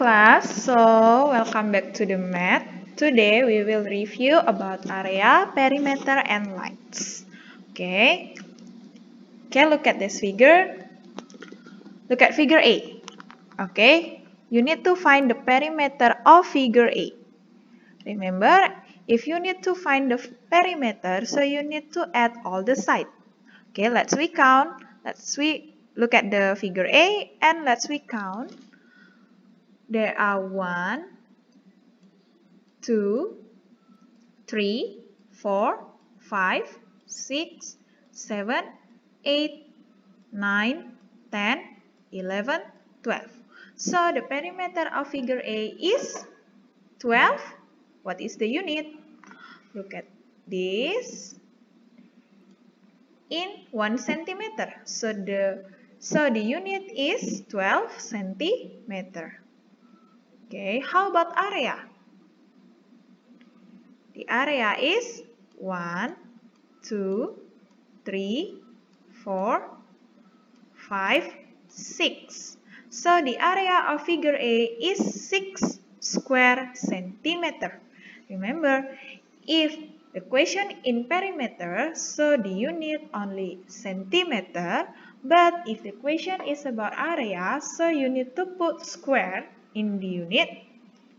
class, so welcome back to the math. Today we will review about area, perimeter, and lines. Okay, okay, look at this figure. Look at figure A. Okay, you need to find the perimeter of figure A. Remember, if you need to find the perimeter, so you need to add all the sides. Okay, let's we count. Let's we look at the figure A and let's we count. There are one, two, three, four, five, six, seven, eight, nine, ten, eleven, twelve. So the perimeter of figure A is 12. What is the unit? Look at this in 1 centimeter. So the so the unit is 12 centimeter. Okay, how about area? The area is 1, 2, 3, 4, 5, 6. So the area of figure A is 6 square centimeter. Remember, if the question in perimeter, so the unit only centimeter, but if the question is about area, so you need to put square in the unit.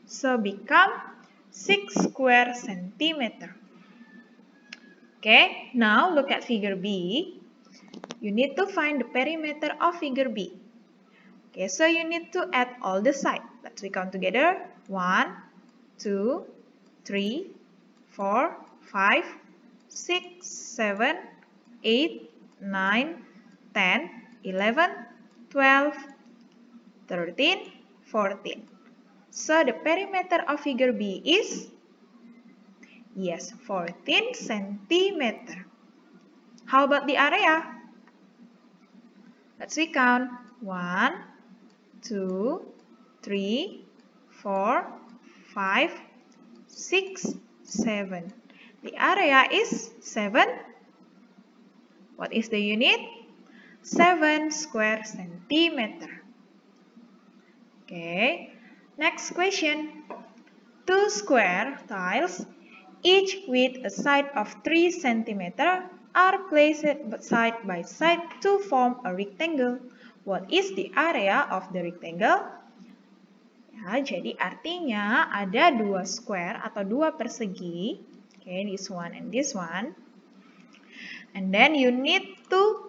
So become 6 square centimeter. Okay, now look at figure B. You need to find the perimeter of figure B. Okay, so you need to add all the sides. Let's count together. 1, 2, 3, 4, 5, 6, 7, 8, 9, 10, 11, 12, 13, 14. So the perimeter of figure B is, yes, 14 centimeter. How about the area? Let's we count. 1, 2, 3, 4, 5, 6, 7. The area is 7. What is the unit? 7 square centimeter. Okay, next question. Two square tiles, each with a side of 3 cm, are placed side by side to form a rectangle. What is the area of the rectangle? Ya, jadi artinya ada dua square atau dua persegi. Okay, this one and this one. And then you need to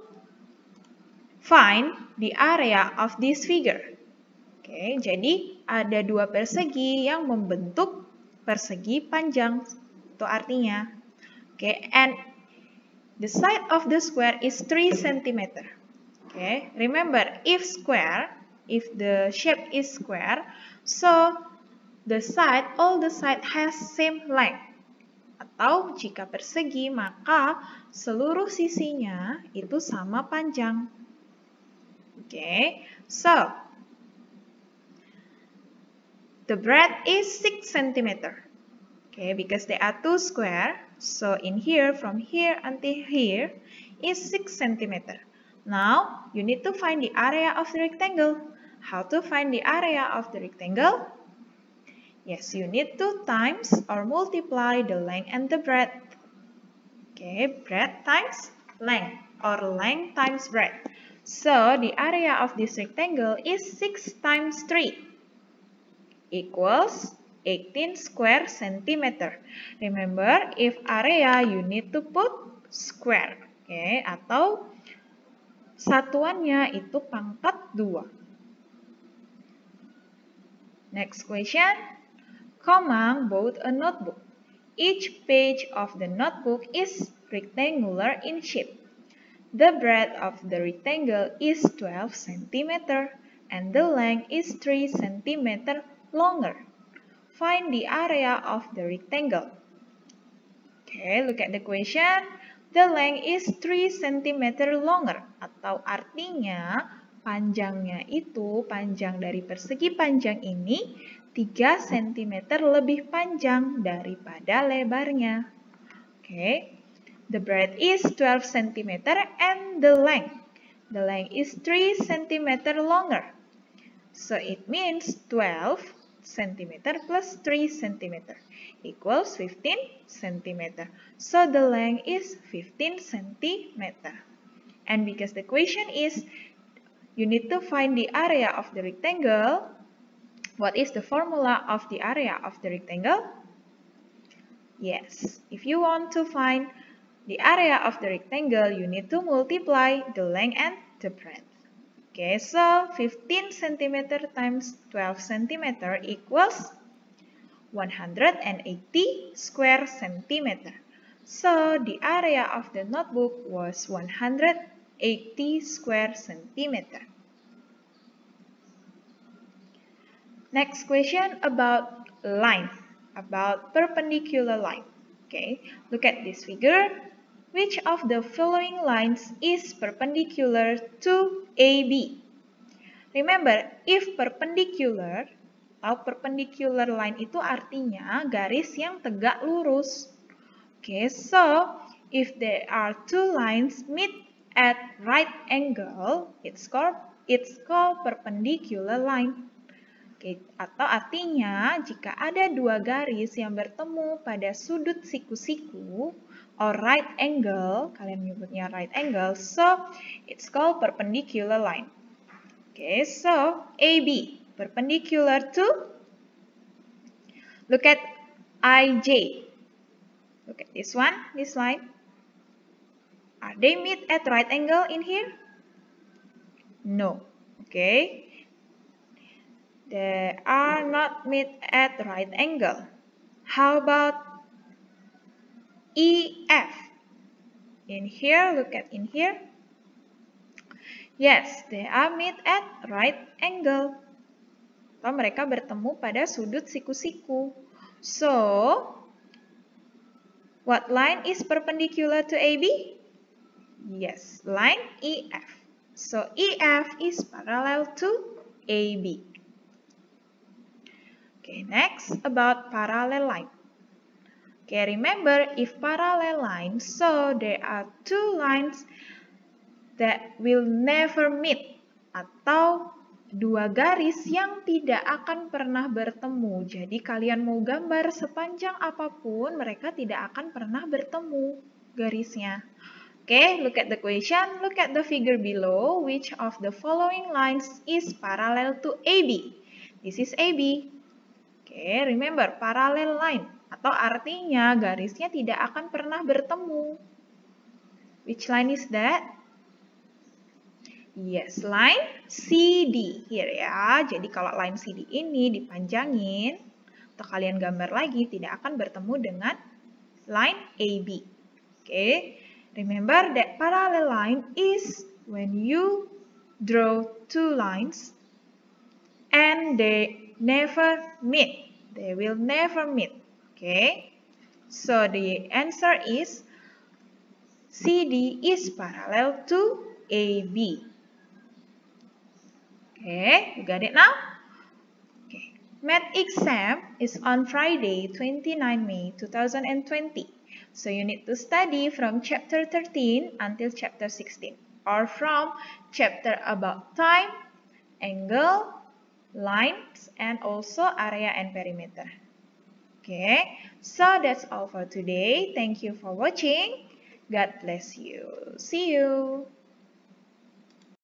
find the area of this figure. Oke, jadi ada dua persegi yang membentuk persegi panjang. Itu artinya. Oke, and the side of the square is 3 cm. Oke, remember if square, if the shape is square, so the side, all the side has same length. Atau jika persegi, maka seluruh sisinya itu sama panjang. Oke, so The breadth is 6 centimeter. Okay, because there are two square. So in here, from here until here is 6 centimeter. Now, you need to find the area of the rectangle. How to find the area of the rectangle? Yes, you need to times or multiply the length and the breadth. Okay, breadth times length or length times breadth. So, the area of this rectangle is 6 times 3 equals 18 square centimeter. Remember, if area you need to put square. Oke, okay? atau satuannya itu pangkat 2. Next question. Komang bought a notebook. Each page of the notebook is rectangular in shape. The breadth of the rectangle is 12 cm and the length is 3 cm longer. Find the area of the rectangle. Okay, look at the question. The length is 3 cm longer. Atau artinya panjangnya itu, panjang dari persegi panjang ini 3 cm lebih panjang daripada lebarnya. Okay, the breadth is 12 cm and the length. The length is 3 cm longer. So it means 12 centimeter plus 3 centimeter equals 15 centimeter. So the length is 15 centimeter. And because the question is you need to find the area of the rectangle, what is the formula of the area of the rectangle? Yes, if you want to find the area of the rectangle, you need to multiply the length and the breadth. Okay, so 15 centimeter times 12 centimeter equals 180 square centimeter. So the area of the notebook was 180 square centimeter. Next question about line, about perpendicular line. Okay, look at this figure. Which of the following lines is perpendicular to AB? Remember, if perpendicular, atau perpendicular line itu artinya garis yang tegak lurus. Okay, so if there are two lines meet at right angle, it's called it's called perpendicular line. Oke, atau artinya jika ada dua garis yang bertemu pada sudut siku-siku or right angle, kalian menyebutnya right angle, so it's called perpendicular line. Oke, so AB perpendicular to look at IJ. Look at this one, this line. Are they meet at right angle in here? No. Okay. They are not meet at right angle. How about EF? In here, look at in here. Yes, they are meet at right angle. Atau mereka bertemu pada sudut siku-siku. So, what line is perpendicular to AB? Yes, line EF. So, EF is parallel to AB. Okay, next about parallel line. Okay, remember if parallel line, so there are two lines that will never meet atau dua garis yang tidak akan pernah bertemu. Jadi kalian mau gambar sepanjang apa pun, mereka tidak akan pernah bertemu garisnya. Oke, okay, look at the question. Look at the figure below. Which of the following lines is parallel to AB? This is AB. Oke, remember parallel line atau artinya garisnya tidak akan pernah bertemu. Which line is that? Yes, line CD here ya. Jadi kalau line CD ini dipanjangin atau kalian gambar lagi tidak akan bertemu dengan line AB. Oke, remember that parallel line is when you draw two lines and they never meet. They will never meet. Okay. So the answer is CD is parallel to AB. Okay, you got it now? Okay. Math exam is on Friday, 29 May 2020. So you need to study from chapter 13 until chapter 16 or from chapter about time, angle, lines and also area and perimeter. Okay, so that's all for today. Thank you for watching. God bless you. See you.